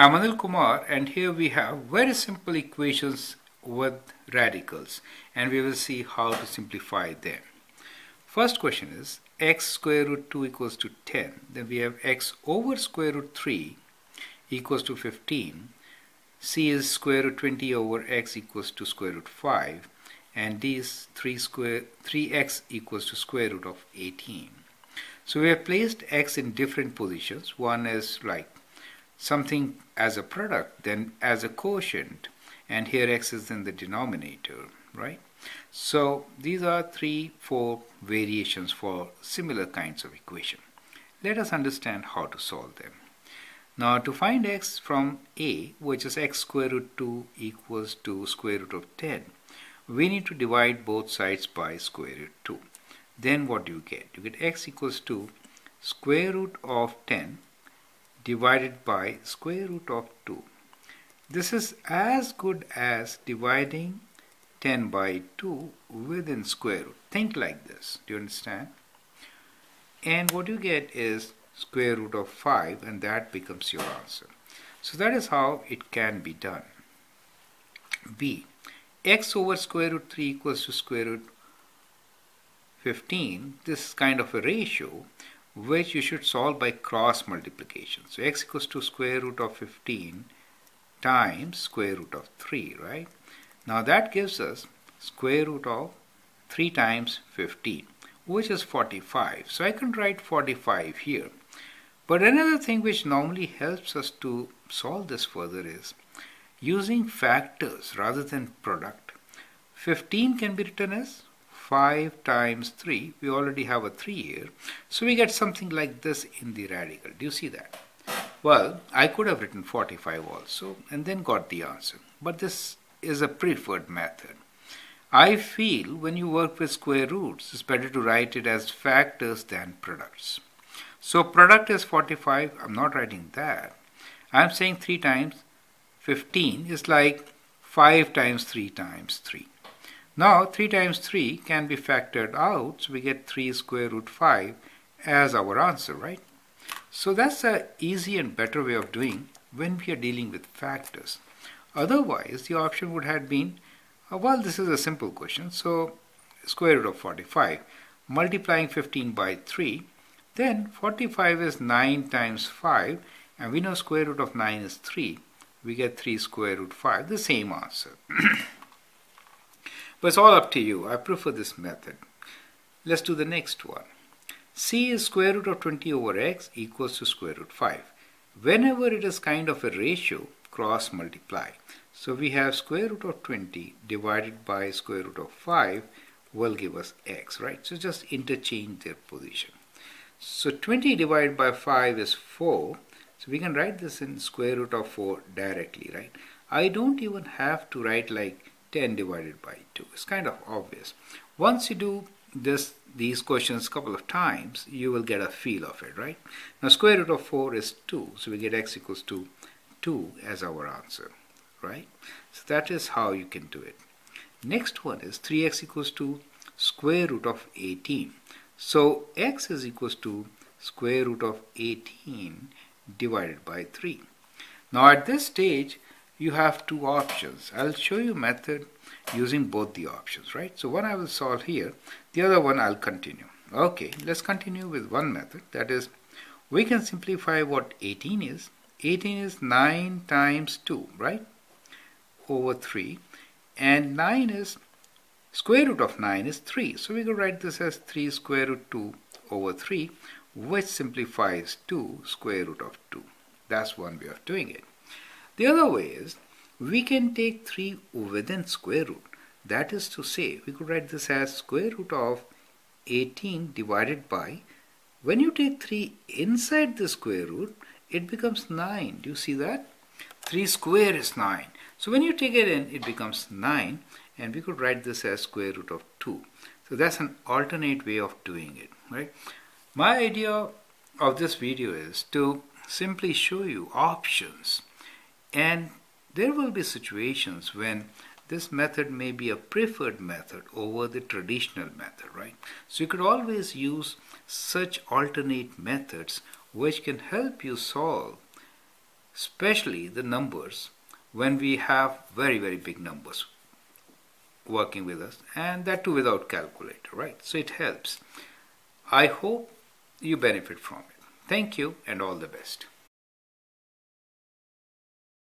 I'm Anil Kumar and here we have very simple equations with radicals and we will see how to simplify them. First question is x square root 2 equals to 10. Then we have x over square root 3 equals to 15. C is square root 20 over x equals to square root 5 and D is 3 square 3x equals to square root of 18. So we have placed x in different positions. One is like something as a product, then as a quotient, and here x is in the denominator, right? So these are three, four variations for similar kinds of equation. Let us understand how to solve them. Now to find x from a, which is x square root 2 equals to square root of 10, we need to divide both sides by square root 2 then what do you get? You get x equals to square root of 10 divided by square root of 2. This is as good as dividing 10 by 2 within square root. Think like this. Do you understand? And what you get is square root of 5 and that becomes your answer. So that is how it can be done. B. x over square root 3 equals to square root 15, this is kind of a ratio which you should solve by cross multiplication. So x equals to square root of 15 times square root of 3, right? Now that gives us square root of 3 times 15, which is 45. So I can write 45 here. But another thing which normally helps us to solve this further is using factors rather than product. 15 can be written as 5 times 3, we already have a 3 here. So we get something like this in the radical. Do you see that? Well, I could have written 45 also and then got the answer. But this is a preferred method. I feel when you work with square roots, it's better to write it as factors than products. So product is 45. I'm not writing that. I'm saying 3 times 15 is like 5 times 3 times 3. Now 3 times 3 can be factored out, so we get 3 square root 5 as our answer, right? So that's an easy and better way of doing when we are dealing with factors. Otherwise, the option would have been, uh, well, this is a simple question, so square root of 45, multiplying 15 by 3, then 45 is 9 times 5, and we know square root of 9 is 3. We get 3 square root 5, the same answer. But it's all up to you. I prefer this method. Let's do the next one. C is square root of 20 over x equals to square root 5. Whenever it is kind of a ratio, cross multiply. So we have square root of 20 divided by square root of 5 will give us x, right? So just interchange their position. So 20 divided by 5 is 4. So we can write this in square root of 4 directly, right? I don't even have to write like 10 divided by 2. It's kind of obvious. Once you do this these questions a couple of times, you will get a feel of it, right? Now square root of 4 is 2, so we get x equals to 2 as our answer, right? So that is how you can do it. Next one is 3x equals to square root of 18. So x is equals to square root of 18 divided by 3. Now at this stage, you have two options. I'll show you method using both the options, right? So one I will solve here, the other one I'll continue. Okay, let's continue with one method. That is, we can simplify what 18 is. 18 is 9 times 2, right? Over 3. And 9 is, square root of 9 is 3. So we can write this as 3 square root 2 over 3, which simplifies to square root of 2. That's one way of doing it. The other way is we can take 3 within square root. That is to say, we could write this as square root of 18 divided by, when you take 3 inside the square root, it becomes 9. Do you see that? 3 square is 9. So when you take it in, it becomes 9 and we could write this as square root of 2. So that's an alternate way of doing it, right? My idea of this video is to simply show you options and there will be situations when this method may be a preferred method over the traditional method, right? So you could always use such alternate methods which can help you solve especially the numbers when we have very, very big numbers working with us, and that too without calculator, right? So it helps. I hope you benefit from it. Thank you and all the best.